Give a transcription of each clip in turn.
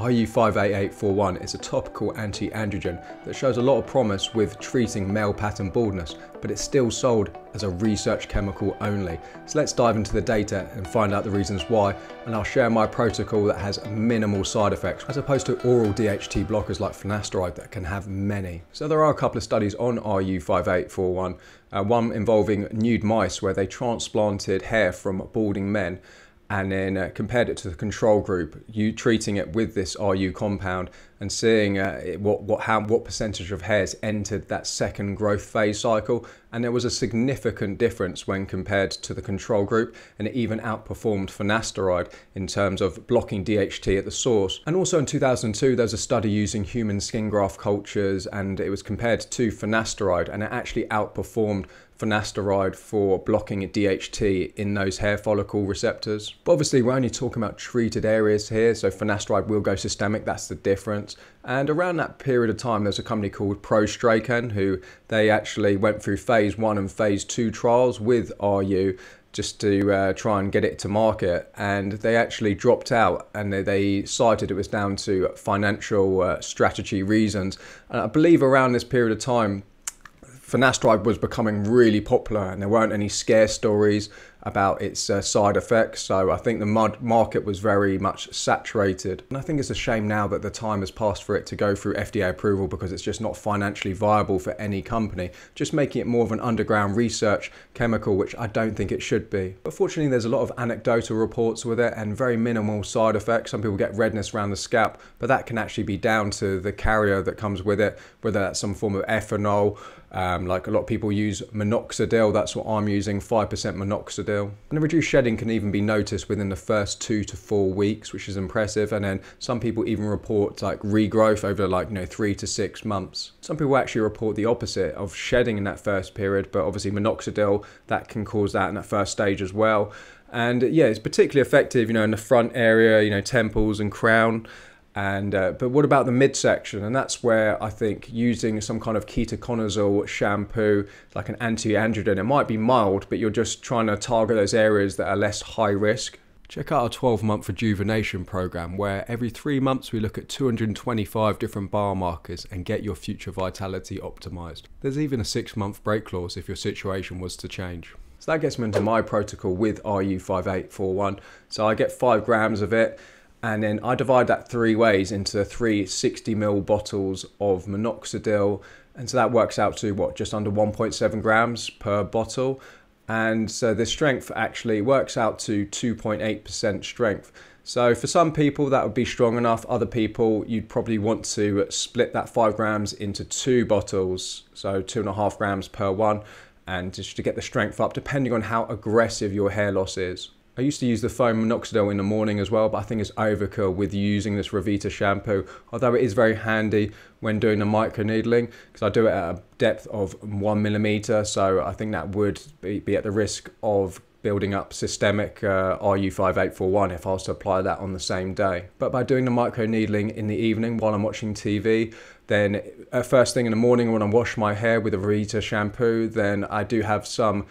RU58841 is a topical anti-androgen that shows a lot of promise with treating male pattern baldness, but it's still sold as a research chemical only. So let's dive into the data and find out the reasons why, and I'll share my protocol that has minimal side effects, as opposed to oral DHT blockers like finasteride that can have many. So there are a couple of studies on RU5841, uh, one involving nude mice where they transplanted hair from balding men and then uh, compared it to the control group, you treating it with this RU compound and seeing uh, what what how what percentage of hairs entered that second growth phase cycle, and there was a significant difference when compared to the control group, and it even outperformed finasteride in terms of blocking DHT at the source. And also in 2002, there was a study using human skin graft cultures, and it was compared to finasteride, and it actually outperformed finasteride for blocking DHT in those hair follicle receptors. But obviously, we're only talking about treated areas here, so finasteride will go systemic, that's the difference. And around that period of time, there's a company called ProStrakan who they actually went through phase one and phase two trials with RU just to uh, try and get it to market. And they actually dropped out and they, they cited it was down to financial uh, strategy reasons. And i believe around this period of time finasteride was becoming really popular and there weren't any scare stories about its uh, side effects. So I think the market was very much saturated. And I think it's a shame now that the time has passed for it to go through FDA approval because it's just not financially viable for any company, just making it more of an underground research chemical, which I don't think it should be. But fortunately, there's a lot of anecdotal reports with it and very minimal side effects. Some people get redness around the scalp, but that can actually be down to the carrier that comes with it, whether that's some form of ethanol, um, like a lot of people use minoxidil, that's what I'm using, 5% minoxidil. And the reduced shedding can even be noticed within the first two to four weeks, which is impressive. And then some people even report like regrowth over like, you know, three to six months. Some people actually report the opposite of shedding in that first period, but obviously minoxidil, that can cause that in that first stage as well. And yeah, it's particularly effective, you know, in the front area, you know, temples and crown. And uh, but what about the midsection? And that's where I think using some kind of ketoconazole shampoo, like an anti-androgen, it might be mild, but you're just trying to target those areas that are less high risk. Check out our 12 month rejuvenation program, where every three months we look at 225 different biomarkers and get your future vitality optimized. There's even a six month break clause if your situation was to change. So that gets me into my protocol with RU5841. So I get five grams of it and then I divide that three ways into three 60 ml bottles of minoxidil. And so that works out to what just under 1.7 grams per bottle. And so the strength actually works out to 2.8% strength. So for some people that would be strong enough. Other people you'd probably want to split that five grams into two bottles so two and a half grams per one and just to get the strength up depending on how aggressive your hair loss is I used to use the foam minoxidil in the morning as well, but I think it's overkill with using this Revita shampoo, although it is very handy when doing the microneedling, because I do it at a depth of one millimeter, so I think that would be, be at the risk of building up systemic uh, RU5841 if I was to apply that on the same day. But by doing the microneedling in the evening while I'm watching TV, then uh, first thing in the morning when I wash my hair with a Revita shampoo, then I do have some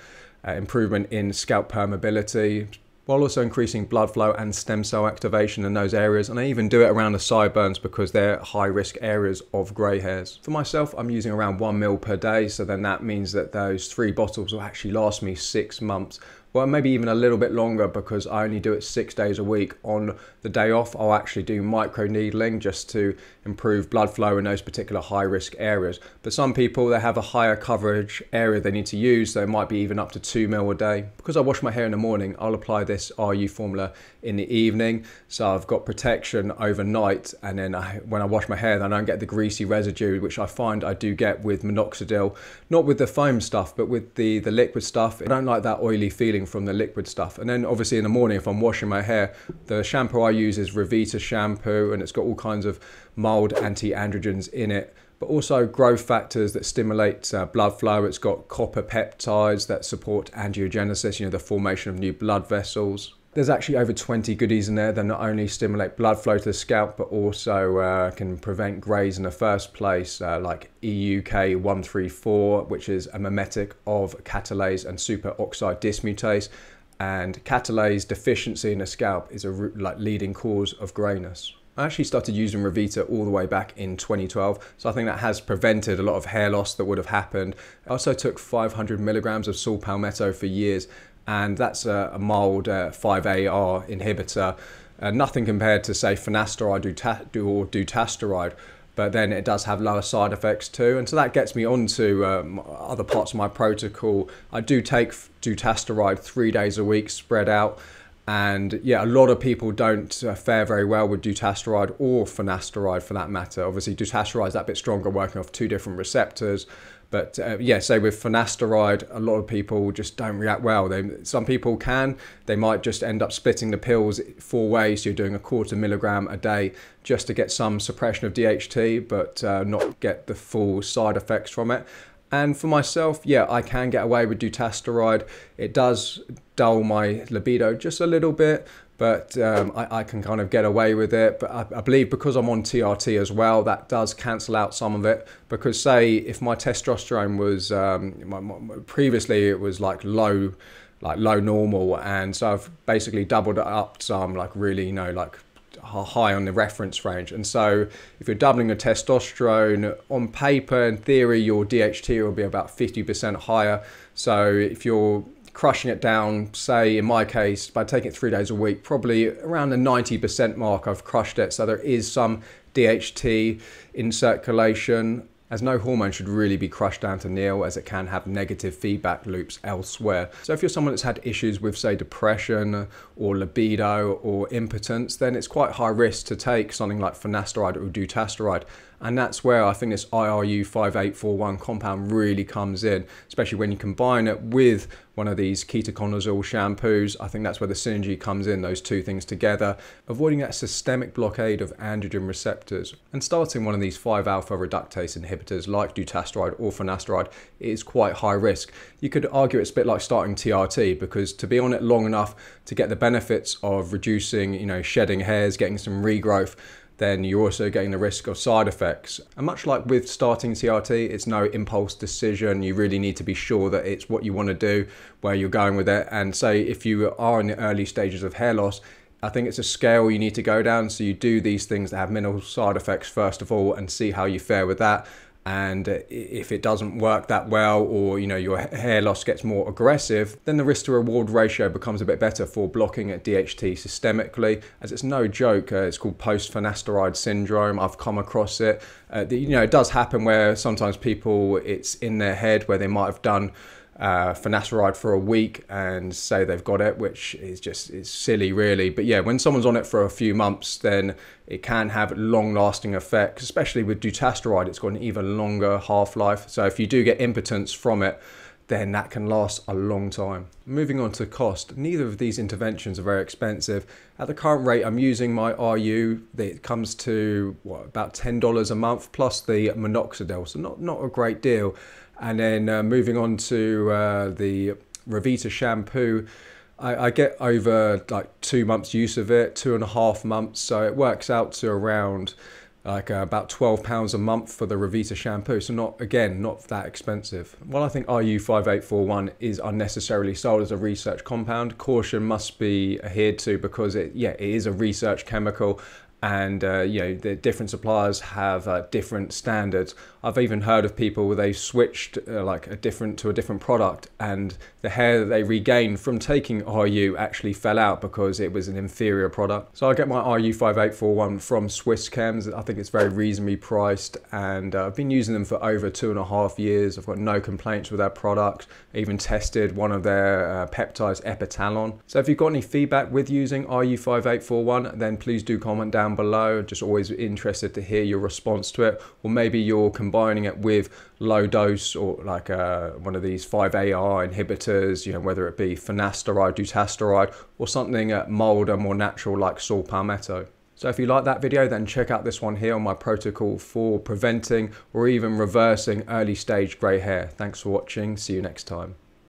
uh, improvement in scalp permeability, while also increasing blood flow and stem cell activation in those areas. And I even do it around the sideburns because they're high risk areas of grey hairs. For myself, I'm using around one mil per day. So then that means that those three bottles will actually last me six months well, maybe even a little bit longer because I only do it six days a week. On the day off, I'll actually do micro needling just to improve blood flow in those particular high risk areas. But some people, they have a higher coverage area they need to use, it might be even up to two mil a day. Because I wash my hair in the morning, I'll apply this RU formula in the evening. So I've got protection overnight, and then I, when I wash my hair, then I don't get the greasy residue, which I find I do get with minoxidil, not with the foam stuff, but with the, the liquid stuff. I don't like that oily feeling from the liquid stuff. And then obviously in the morning, if I'm washing my hair, the shampoo I use is Revita shampoo and it's got all kinds of mild anti-androgens in it but also growth factors that stimulate uh, blood flow. It's got copper peptides that support angiogenesis, you know, the formation of new blood vessels. There's actually over 20 goodies in there that not only stimulate blood flow to the scalp, but also uh, can prevent greys in the first place, uh, like EUK134, which is a mimetic of catalase and superoxide dismutase. And catalase deficiency in the scalp is a like leading cause of greyness. I actually started using Revita all the way back in 2012, so I think that has prevented a lot of hair loss that would have happened. I also took 500 milligrams of saw palmetto for years, and that's a, a mild uh, 5AR inhibitor. Uh, nothing compared to, say, finasteride or dutasteride but then it does have lower side effects too. And so that gets me on to um, other parts of my protocol. I do take dutasteride three days a week spread out. And yeah, a lot of people don't uh, fare very well with dutasteride or finasteride for that matter. Obviously, dutasteride is that bit stronger, working off two different receptors. But uh, yeah, say with finasteride, a lot of people just don't react well. They, some people can. They might just end up splitting the pills four ways. So you're doing a quarter milligram a day just to get some suppression of DHT, but uh, not get the full side effects from it. And for myself, yeah, I can get away with dutasteride. It does dull my libido just a little bit, but um, I, I, can kind of get away with it. But I, I, believe because I'm on TRT as well, that does cancel out some of it. Because say if my testosterone was um, my, my, previously it was like low, like low normal, and so I've basically doubled it up some like really you know like high on the reference range. And so if you're doubling your testosterone on paper, in theory, your DHT will be about 50% higher. So if you're crushing it down, say in my case, by taking it three days a week, probably around the 90% mark, I've crushed it. So there is some DHT in circulation as no hormone should really be crushed down to nil as it can have negative feedback loops elsewhere. So if you're someone that's had issues with say depression or libido or impotence, then it's quite high risk to take something like finasteride or dutasteride and that's where I think this IRU 5841 compound really comes in, especially when you combine it with one of these ketoconazole shampoos. I think that's where the synergy comes in, those two things together, avoiding that systemic blockade of androgen receptors. And starting one of these 5-alpha reductase inhibitors like dutasteride or finasteride is quite high risk. You could argue it's a bit like starting TRT because to be on it long enough to get the benefits of reducing, you know, shedding hairs, getting some regrowth, then you're also getting the risk of side effects. And much like with starting TRT, it's no impulse decision. You really need to be sure that it's what you want to do, where you're going with it. And say if you are in the early stages of hair loss, I think it's a scale you need to go down. So you do these things that have minimal side effects first of all and see how you fare with that and if it doesn't work that well or you know your hair loss gets more aggressive then the risk to reward ratio becomes a bit better for blocking at DHT systemically. As it's no joke uh, it's called post finasteride syndrome. I've come across it. Uh, the, you know it does happen where sometimes people it's in their head where they might have done uh, finasteride for a week and say they've got it, which is just is silly, really. But yeah, when someone's on it for a few months, then it can have long-lasting effects. Especially with dutasteride, it's got an even longer half-life. So if you do get impotence from it, then that can last a long time. Moving on to cost, neither of these interventions are very expensive. At the current rate I'm using my RU, it comes to what, about $10 a month plus the minoxidil, so not, not a great deal. And then uh, moving on to uh, the Revita shampoo, I, I, get over like two months use of it, two and a half months. So it works out to around like uh, about 12 pounds a month for the Revita shampoo. So not, again, not that expensive. Well, I think RU5841 is unnecessarily sold as a research compound, caution must be adhered to because it, yeah, it is a research chemical and uh, you know the different suppliers have uh, different standards. I've even heard of people where they switched uh, like a different to a different product, and the hair that they regained from taking RU actually fell out because it was an inferior product. So I get my RU 5841 from Swiss Chems. I think it's very reasonably priced, and uh, I've been using them for over two and a half years. I've got no complaints with their product. I even tested one of their uh, peptides, Epitalon. So if you've got any feedback with using RU 5841, then please do comment down below. Just always interested to hear your response to it. Or maybe you're combining it with low dose or like uh, one of these 5AR inhibitors, you know, whether it be finasteride, dutasteride, or something uh, milder, more natural like saw palmetto. So if you like that video, then check out this one here on my protocol for preventing or even reversing early stage grey hair. Thanks for watching. See you next time.